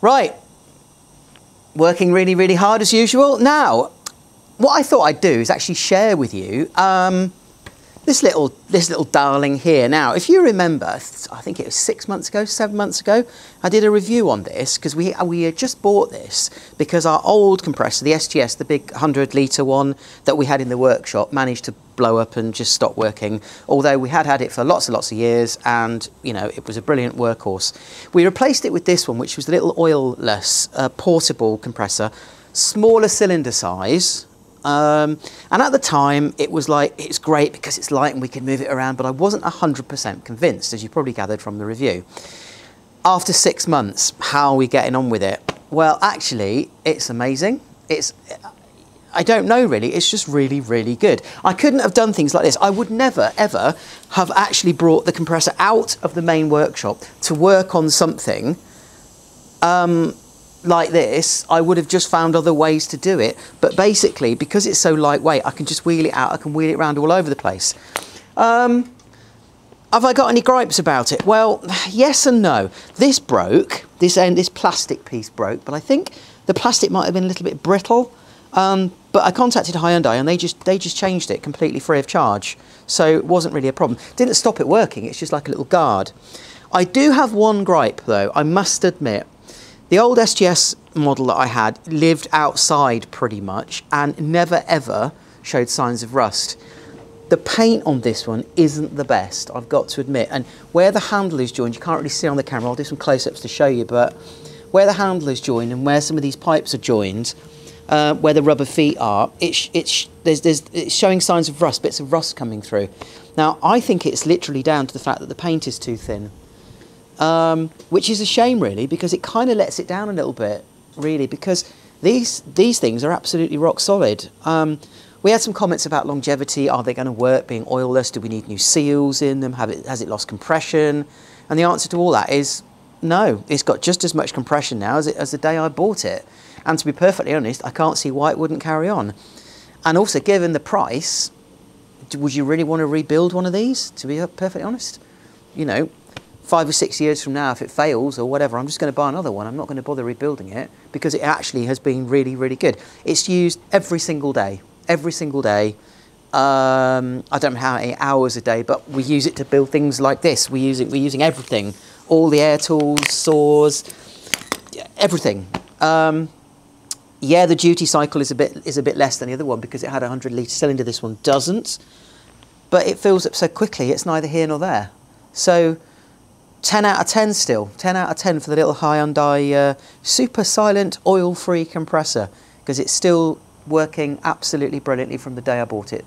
Right, working really, really hard as usual. Now, what I thought I'd do is actually share with you um, this little this little darling here. Now, if you remember, I think it was six months ago, seven months ago, I did a review on this because we we had just bought this because our old compressor, the SGS, the big hundred litre one that we had in the workshop, managed to blow up and just stop working. Although we had had it for lots and lots of years, and you know it was a brilliant workhorse. We replaced it with this one, which was the little oilless uh, portable compressor, smaller cylinder size um, and at the time, it was like, it's great because it's light and we can move it around, but I wasn't 100% convinced, as you probably gathered from the review. After six months, how are we getting on with it? Well, actually, it's amazing. It's, I don't know really, it's just really, really good. I couldn't have done things like this. I would never, ever have actually brought the compressor out of the main workshop to work on something um, like this, I would have just found other ways to do it. But basically, because it's so lightweight, I can just wheel it out. I can wheel it around all over the place. Um, have I got any gripes about it? Well, yes and no. This broke. This end, this plastic piece broke, but I think the plastic might have been a little bit brittle. Um, but I contacted Hyundai and they just they just changed it completely free of charge. So it wasn't really a problem. Didn't stop it working. It's just like a little guard. I do have one gripe though. I must admit. The old SGS model that I had lived outside pretty much and never ever showed signs of rust. The paint on this one isn't the best, I've got to admit. And where the handle is joined, you can't really see on the camera, I'll do some close-ups to show you, but where the handle is joined and where some of these pipes are joined, uh, where the rubber feet are, it's, it's, there's, there's, it's showing signs of rust, bits of rust coming through. Now, I think it's literally down to the fact that the paint is too thin um, which is a shame really because it kind of lets it down a little bit really because these these things are absolutely rock solid. Um, we had some comments about longevity. Are they going to work being oilless? Do we need new seals in them? Have it, has it lost compression? And the answer to all that is no. It's got just as much compression now as, it, as the day I bought it. And to be perfectly honest, I can't see why it wouldn't carry on. And also, given the price, would you really want to rebuild one of these? To be perfectly honest, you know, five or six years from now, if it fails or whatever, I'm just going to buy another one. I'm not going to bother rebuilding it because it actually has been really, really good. It's used every single day, every single day. Um, I don't know how many hours a day, but we use it to build things like this. We use it. We're using everything, all the air tools, saws, everything. Um, yeah, the duty cycle is a bit is a bit less than the other one because it had a 100 litre cylinder. This one doesn't, but it fills up so quickly. It's neither here nor there. So 10 out of 10 still. 10 out of 10 for the little Hyundai uh, super silent oil-free compressor because it's still working absolutely brilliantly from the day I bought it.